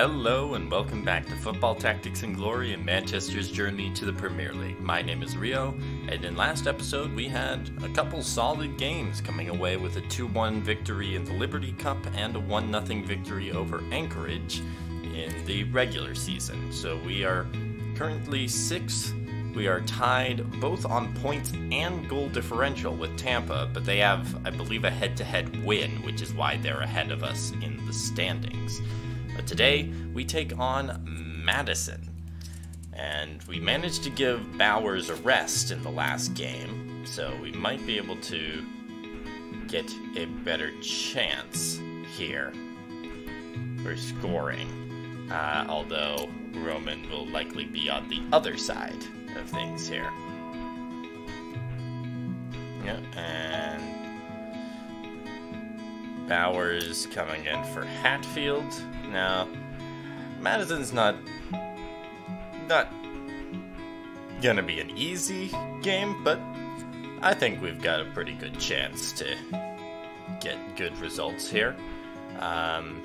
Hello and welcome back to Football Tactics and Glory and Manchester's journey to the Premier League. My name is Rio, and in last episode we had a couple solid games coming away with a 2-1 victory in the Liberty Cup and a 1-0 victory over Anchorage in the regular season. So we are currently 6th. We are tied both on points and goal differential with Tampa, but they have, I believe, a head-to-head win, which is why they're ahead of us in the standings. But today, we take on Madison. And we managed to give Bowers a rest in the last game, so we might be able to get a better chance here for scoring. Uh, although Roman will likely be on the other side of things here. Yeah, and Bowers coming in for Hatfield. Now, Madison's not not gonna be an easy game, but I think we've got a pretty good chance to get good results here. Um,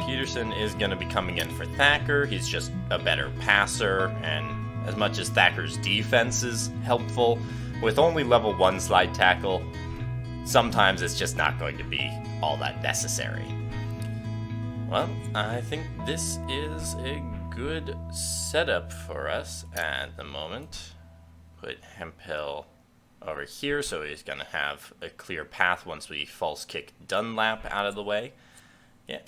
Peterson is going to be coming in for Thacker. He's just a better passer, and as much as Thacker's defense is helpful, with only level 1 slide tackle, sometimes it's just not going to be all that necessary. Well, I think this is a good setup for us at the moment. Put Hemphill over here, so he's going to have a clear path once we false kick Dunlap out of the way. Yeah,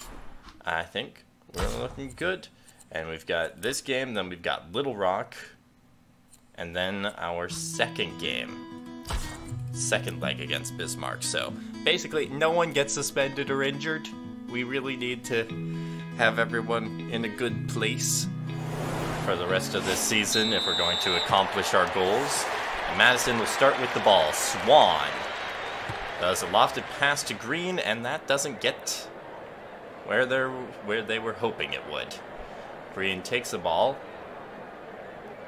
I think we're looking good. And we've got this game, then we've got Little Rock, and then our second game. Second leg against Bismarck. So basically, no one gets suspended or injured we really need to have everyone in a good place for the rest of this season if we're going to accomplish our goals. And Madison will start with the ball. Swan does a lofted pass to Green, and that doesn't get where they where they were hoping it would. Green takes the ball,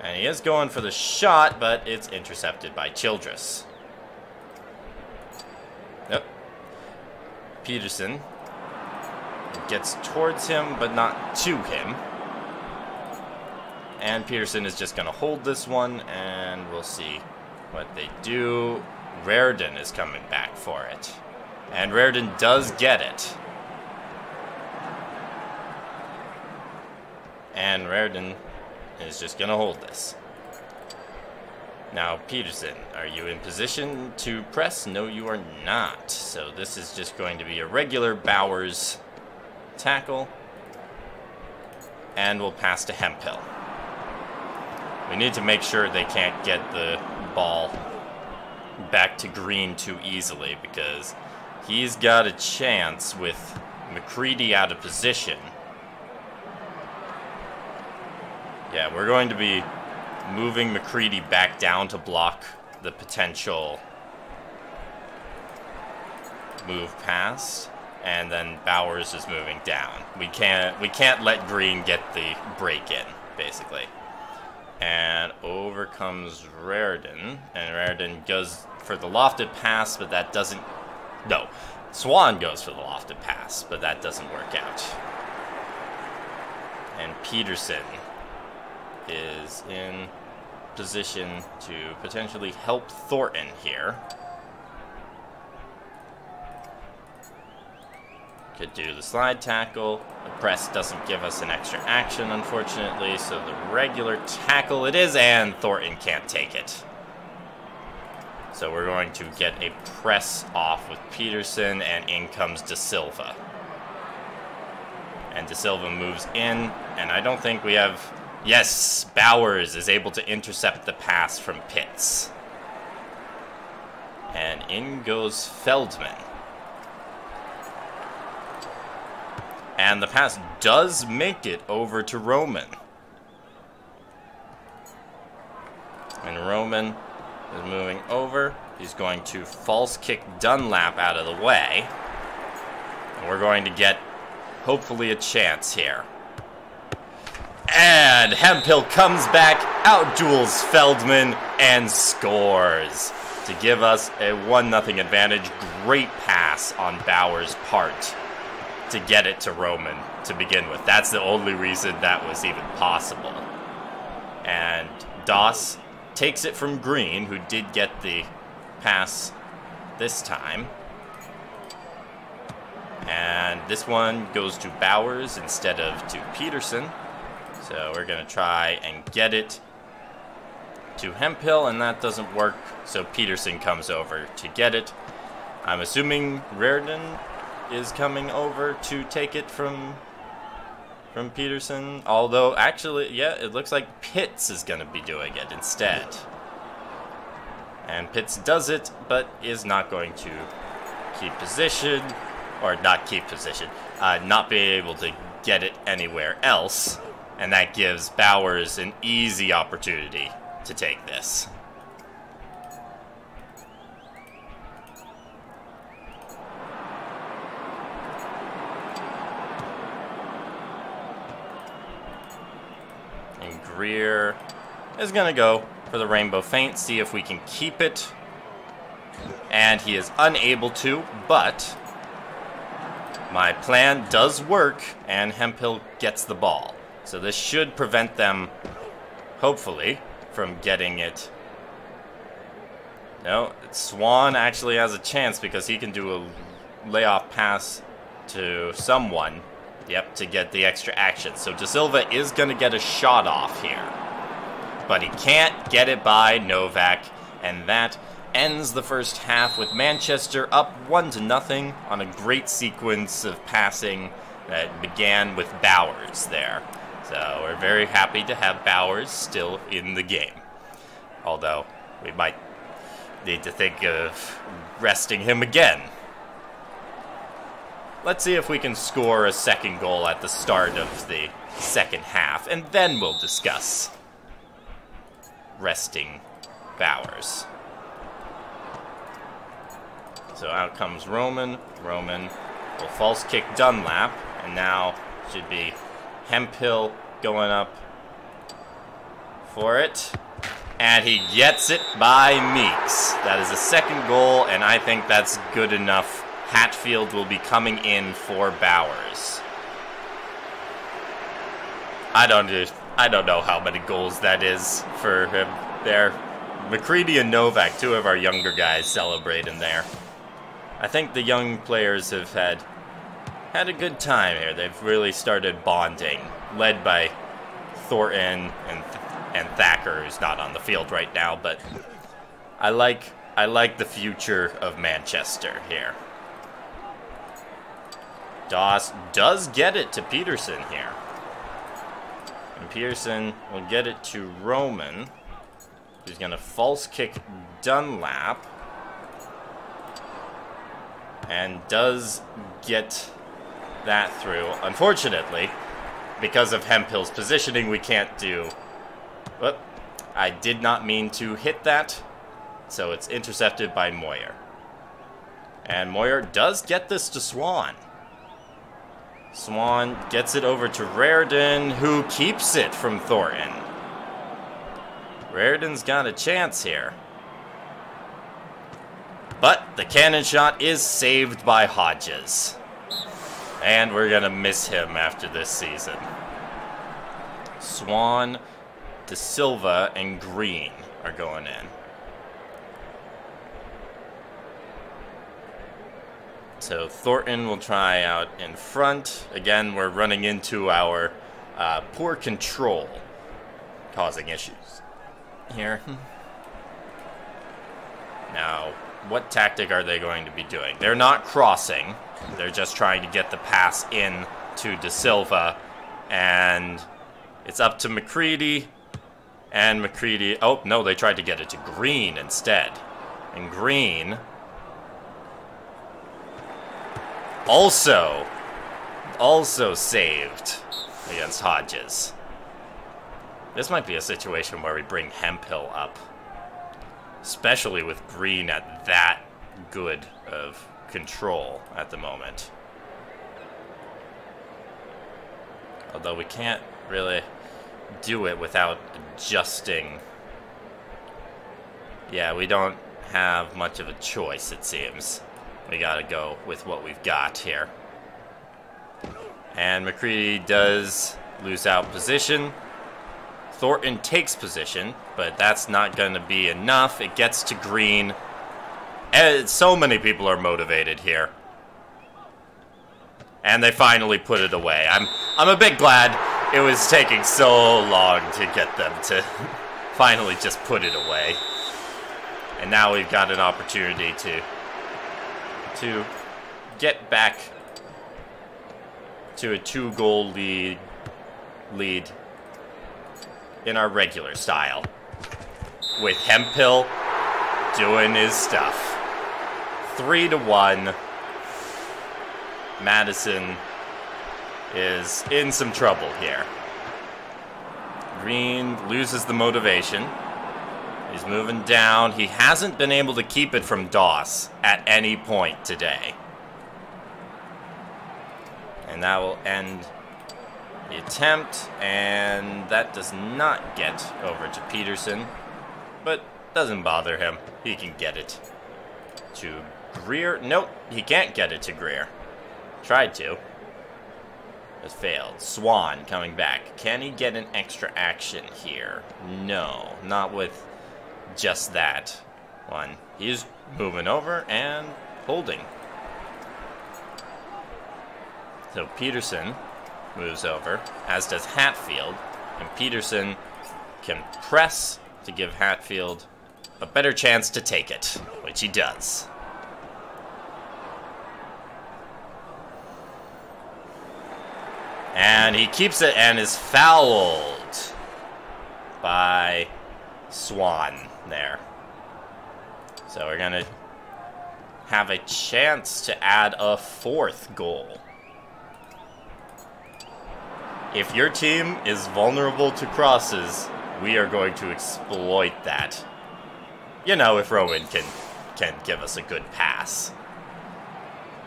and he is going for the shot, but it's intercepted by Childress. Yep. Peterson gets towards him, but not to him. And Peterson is just going to hold this one, and we'll see what they do. Raridan is coming back for it. And Raridan does get it. And Raridan is just going to hold this. Now, Peterson, are you in position to press? No, you are not. So this is just going to be a regular Bowers tackle. And we'll pass to Hemphill. We need to make sure they can't get the ball back to Green too easily because he's got a chance with McCready out of position. Yeah, we're going to be moving McCready back down to block the potential move pass and then Bowers is moving down. We can't we can't let Green get the break in, basically. And over comes Raridan, and Raridan goes for the lofted pass, but that doesn't. No, Swan goes for the lofted pass, but that doesn't work out. And Peterson is in position to potentially help Thornton here. Could do the slide tackle. The press doesn't give us an extra action, unfortunately, so the regular tackle it is, and Thornton can't take it. So we're going to get a press off with Peterson, and in comes De Silva. And De Silva moves in, and I don't think we have... Yes, Bowers is able to intercept the pass from Pitts. And in goes Feldman. And the pass does make it over to Roman. And Roman is moving over. He's going to false kick Dunlap out of the way. And we're going to get, hopefully, a chance here. And Hemphill comes back, outduels Feldman, and scores to give us a 1-0 advantage. Great pass on Bowers' part to get it to Roman. to begin with. That's the only reason that was even possible. And Doss takes it from Green, who did get the pass this time. And this one goes to Bowers instead of to Peterson. So we're going to try and get it to Hemphill, and that doesn't work. So Peterson comes over to get it. I'm assuming Reardon is coming over to take it from from Peterson. Although, actually, yeah, it looks like Pitts is going to be doing it instead. And Pitts does it, but is not going to keep position, or not keep position, uh, not be able to get it anywhere else. And that gives Bowers an easy opportunity to take this. Greer is going to go for the Rainbow Feint, see if we can keep it. And he is unable to, but my plan does work, and Hemphill gets the ball. So this should prevent them, hopefully, from getting it. No, Swan actually has a chance because he can do a layoff pass to someone, yep, to get the extra action. So De Silva is going to get a shot off here but he can't get it by Novak, and that ends the first half with Manchester up one to nothing on a great sequence of passing that began with Bowers there. So we're very happy to have Bowers still in the game. Although we might need to think of resting him again. Let's see if we can score a second goal at the start of the second half, and then we'll discuss resting Bowers. So out comes Roman. Roman will false kick Dunlap. And now should be Hemphill going up for it. And he gets it by Meeks. That is a second goal, and I think that's good enough. Hatfield will be coming in for Bowers. I don't just I don't know how many goals that is for him there. McCready and Novak, two of our younger guys, celebrating there. I think the young players have had had a good time here. They've really started bonding, led by Thornton and and Thacker, who's not on the field right now. But I like I like the future of Manchester here. Doss does get it to Peterson here. And Peterson will get it to Roman. Who's going to false kick Dunlap. And does get that through. Unfortunately, because of Hemphill's positioning, we can't do... Whoop. I did not mean to hit that. So it's intercepted by Moyer. And Moyer does get this to Swan. Swan gets it over to Raridan, who keeps it from Thornton. Raridan's got a chance here. But the cannon shot is saved by Hodges. And we're going to miss him after this season. Swan, De Silva, and Green are going in. So Thornton will try out in front. Again, we're running into our uh, poor control causing issues here. Now, what tactic are they going to be doing? They're not crossing. They're just trying to get the pass in to De Silva. And it's up to McCready. And McCready... Oh, no, they tried to get it to Green instead. And Green Also, also saved against Hodges. This might be a situation where we bring Hemphill up. Especially with Green at that good of control at the moment. Although we can't really do it without adjusting. Yeah, we don't have much of a choice, it seems. We gotta go with what we've got here. And McCready does lose out position. Thornton takes position, but that's not going to be enough. It gets to green. And so many people are motivated here. And they finally put it away. I'm I'm a bit glad it was taking so long to get them to finally just put it away. And now we've got an opportunity to to get back to a two-goal lead lead in our regular style. With Hemphill doing his stuff. Three to one. Madison is in some trouble here. Green loses the motivation. He's moving down. He hasn't been able to keep it from Doss at any point today. And that will end the attempt, and that does not get over to Peterson, but doesn't bother him. He can get it to Greer. Nope, he can't get it to Greer. Tried to. Has failed. Swan coming back. Can he get an extra action here? No, not with just that one. He's moving over and holding. So Peterson moves over, as does Hatfield, and Peterson can press to give Hatfield a better chance to take it, which he does. And he keeps it and is fouled by Swan there. So we're going to have a chance to add a fourth goal. If your team is vulnerable to crosses, we are going to exploit that. You know, if Rowan can can give us a good pass.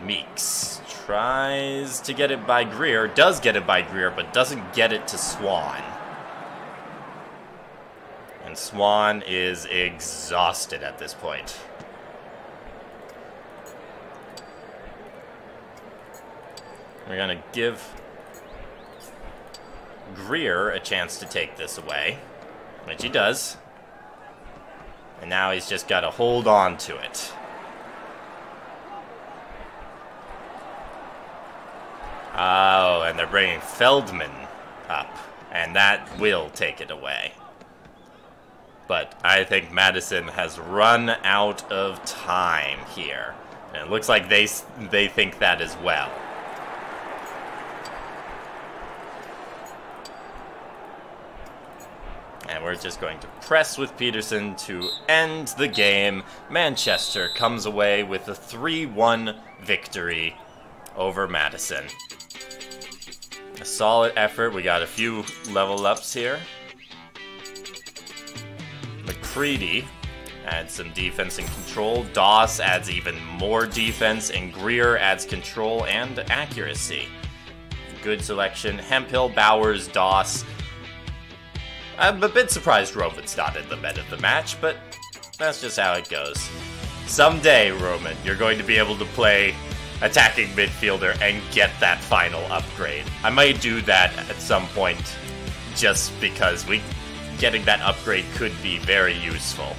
Meeks tries to get it by Greer, does get it by Greer, but doesn't get it to Swan. And Swan is exhausted at this point. We're going to give Greer a chance to take this away, which he does. And now he's just got to hold on to it. Oh, and they're bringing Feldman up, and that will take it away. But I think Madison has run out of time here. And it looks like they, they think that as well. And we're just going to press with Peterson to end the game. Manchester comes away with a 3-1 victory over Madison. A solid effort. We got a few level ups here. McCready adds some defense and control. Doss adds even more defense, and Greer adds control and accuracy. Good selection. Hemphill, Bowers, Doss. I'm a bit surprised Roman's not in the men of the match, but that's just how it goes. Someday, Roman, you're going to be able to play attacking midfielder and get that final upgrade. I might do that at some point just because we getting that upgrade could be very useful.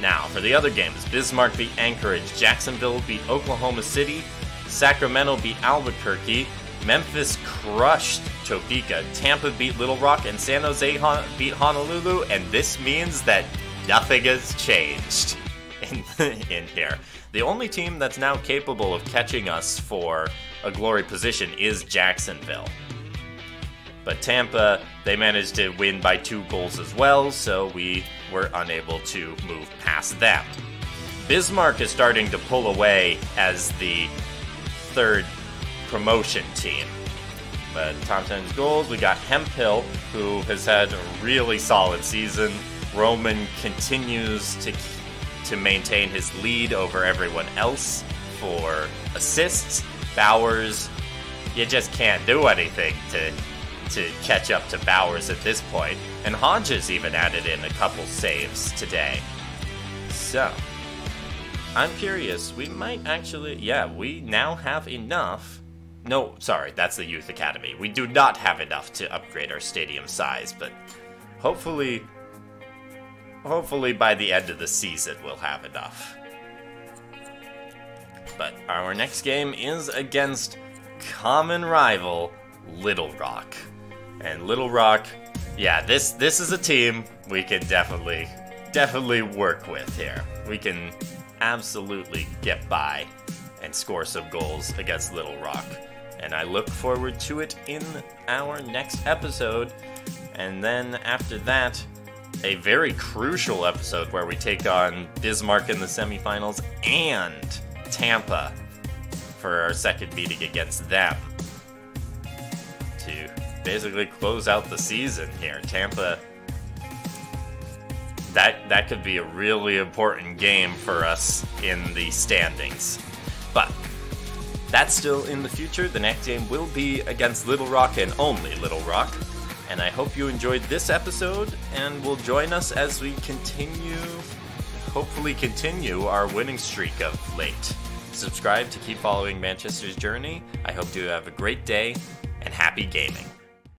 Now, for the other games, Bismarck beat Anchorage, Jacksonville beat Oklahoma City, Sacramento beat Albuquerque, Memphis crushed Topeka, Tampa beat Little Rock, and San Jose beat Honolulu, and this means that nothing has changed in, in here. The only team that's now capable of catching us for a glory position is Jacksonville. But Tampa, they managed to win by two goals as well, so we were unable to move past them. Bismarck is starting to pull away as the third promotion team. But top 10's goals, we got Hemphill, who has had a really solid season. Roman continues to to maintain his lead over everyone else for assists. Bowers, you just can't do anything to to catch up to Bowers at this point. And Hodges even added in a couple saves today. So, I'm curious. We might actually, yeah, we now have enough no, sorry, that's the Youth Academy. We do not have enough to upgrade our stadium size, but hopefully, hopefully by the end of the season we'll have enough. But our next game is against common rival Little Rock. And Little Rock, yeah, this this is a team we can definitely definitely work with here. We can absolutely get by and score some goals against Little Rock. And I look forward to it in our next episode. And then after that, a very crucial episode where we take on Bismarck in the semifinals and Tampa for our second meeting against them basically close out the season here. Tampa that that could be a really important game for us in the standings. But that's still in the future. The next game will be against Little Rock and only Little Rock. And I hope you enjoyed this episode and will join us as we continue, hopefully, continue our winning streak of late. Subscribe to keep following Manchester's journey. I hope you have a great day and happy gaming.